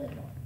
願い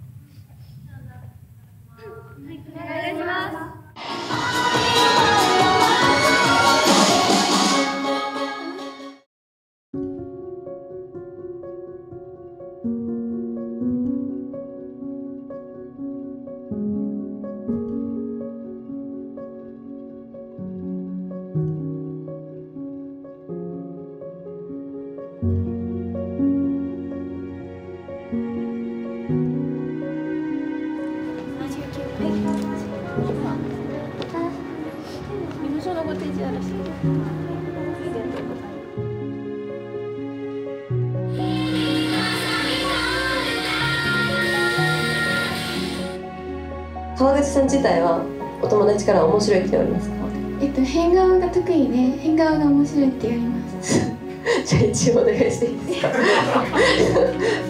川口さん自体はお友達から面白いって言われますか？えっと変顔が得意で変顔が面白いって言われます。じゃあ一応お願いしていいですか？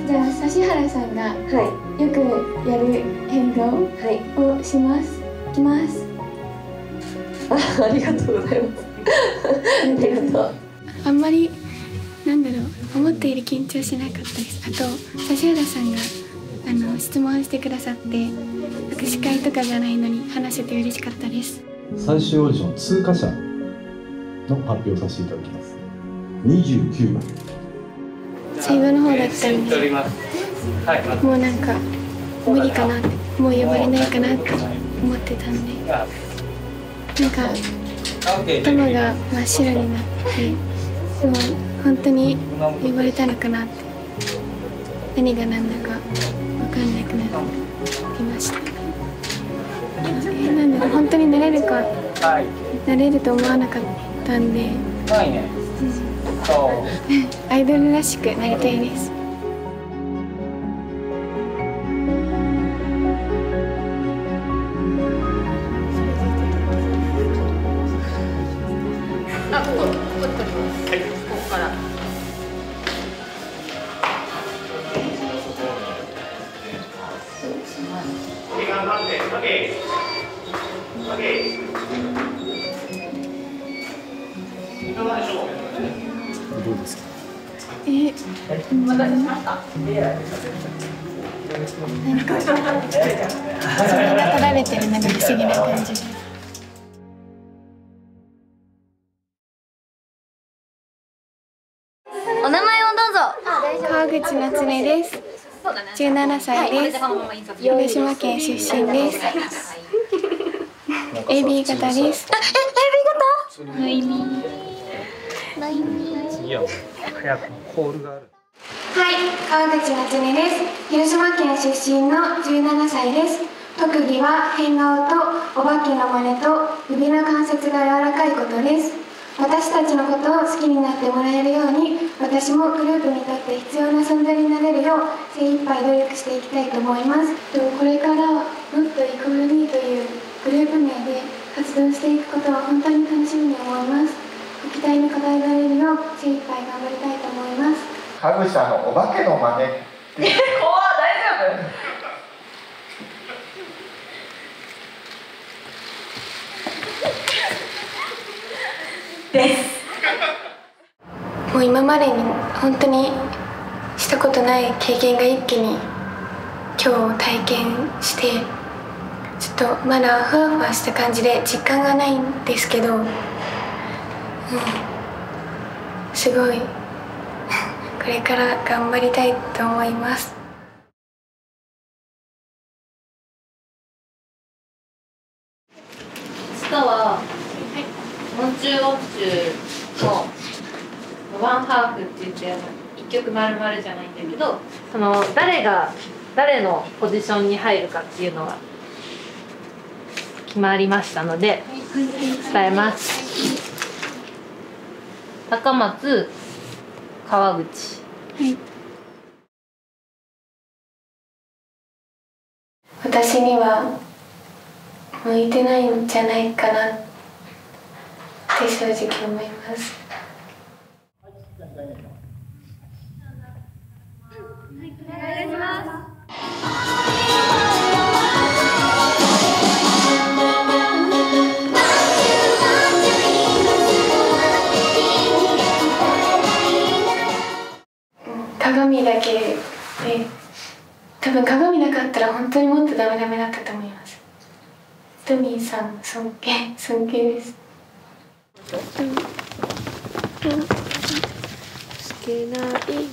じゃあ指原さんがはよくやる変顔いはい。をします。いきますあ ありがとうございます。ありがとうあんまりなんだろう思ったより緊張しなかったです。あと指原さんがあの質問してくださって握手会とかじゃないのに話せて嬉しかったです。最終オーディション通過者の発表させていただきます。29番最後の方だったんでもうなんか無理かなってもう呼ばれないかなって思ってたんでなんか頭が真っ白になってでも本当に呼ばれたのかなって何が何だか分かんなくなってきましたえなんだろう本当になれるかなれると思わなかったんでアイドルらしくなりたいですどうですかえー、うん何かそれが取ら。れてるのが不思議な感じどうぞ川口夏音です。17歳です。広島県出身です AB 型？です次は早くもコールがある。はい、川口夏音です。広島県出身の17歳です。特技は変顔とお化けの真似と指の関節が柔らかいことです。私たちのことを好きになってもらえるように、私もグループにとって必要な存在になれるよう精一杯努力していきたいと思います。とこれからもっとイコールミーというグループ名で活動していくことを本当に楽しみに思います。ご期待に応えられるよう精一杯頑張りたいと思います。川口さんのお化けの真似っていうもう今までに本当にしたことない経験が一気に今日体験してちょっとまだふわふわした感じで実感がないんですけど、うん、すごい。これから頑張りたいと思います。明日は昆虫ウォッチュのワンハーフって言って一曲丸々じゃないんだけどその誰が誰のポジションに入るかっていうのが決まりましたので伝えます。高松川口。私には向いてないんじゃないかなって正直思います。お願いします。鏡だけで多分鏡なかったら本当にもっとダメダメだったと思います。トミーさん尊敬尊敬です。つけない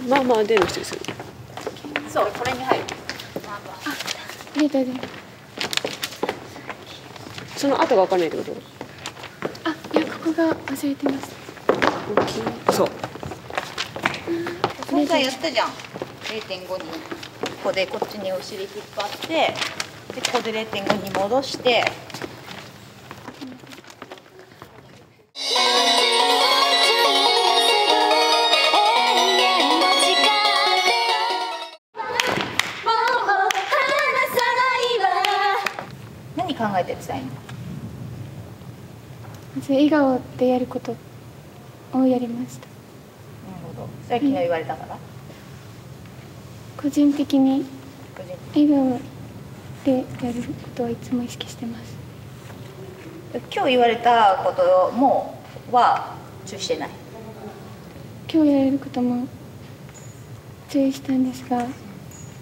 まあまあでの人ですよねそうこれに入る。ありがとうございますその後が分かんないってことあいやここが忘れてます大きいそう今回やったじゃん0.5にここでこっちにお尻引っ張ってでここで0.5に戻して何考えてやってたい笑顔でやることをやりました。なるほど。それは昨日言われたから？個人的に個人的笑顔でやることはいつも意識してます。に今日言われたこともは注意してない？今日やれることも注意したんですが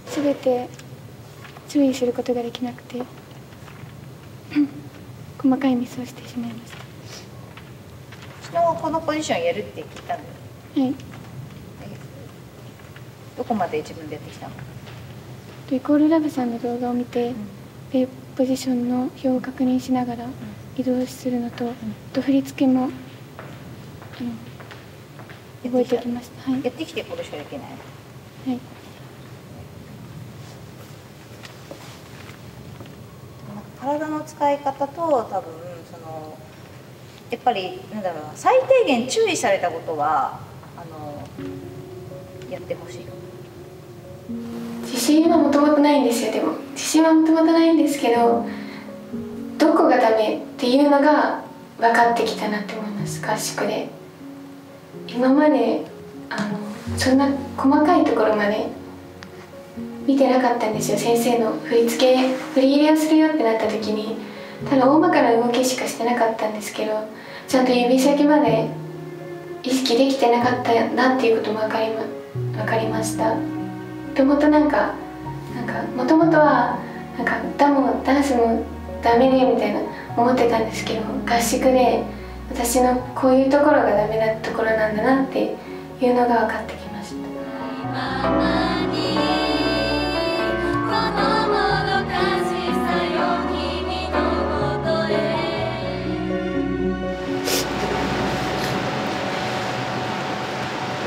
全て注意することができなくて細かいミスをしてしまいまし昨日このポジションやるって聞いたんだよたはい。どこまで自分でやってきたの？イコールラブさんの動画を見て、でポジションの表を確認しながら移動するのと、あと振り付けもあの覚えてきました。はい。やってきてこれしかできない。はい体の使い方と多分そのやっぱりなんだろうな最低限注意されたことはあのやってほしい自信はもともとないんですよでも。自信はもともとないんですけどどこがダメっていうのが分かってきたなって思います合宿で。今まであのそんな細かいところまで見てなかったんですよ。先生の振り付け振り入れをするよってなった時にただ大まかな動きしかしてなかったんですけどちゃんと指先まで意識できてなかったなっていうことも分かりま分かりました。もともとなんかなんかもともとはなんか歌もダンスもダメでみたいな思ってたんですけど合宿で私のこういうところがダメなところなんだなっていうのが分かってきました。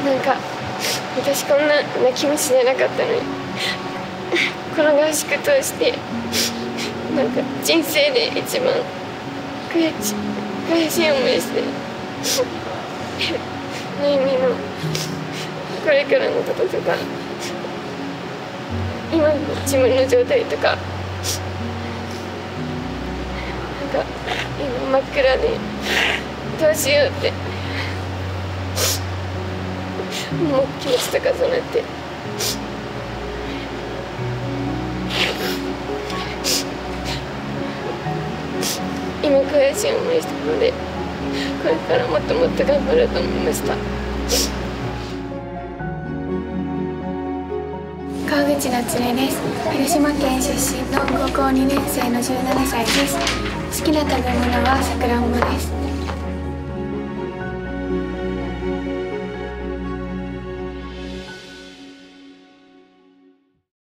なんか私こんな泣き虫じゃなかったのに。この合宿通してなんか人生で一番悔し悔しい思いして の意味のこれからのこととか今の自分の状態とかなんか今真っ暗でどうしようってもう気持ちと重なって。今悔しい思いしたのでこれからもっともっと頑張ろうと思いました。川口夏音です。広島県出身の高校2年生の17歳です。好きな食べ物はさくらんぼです。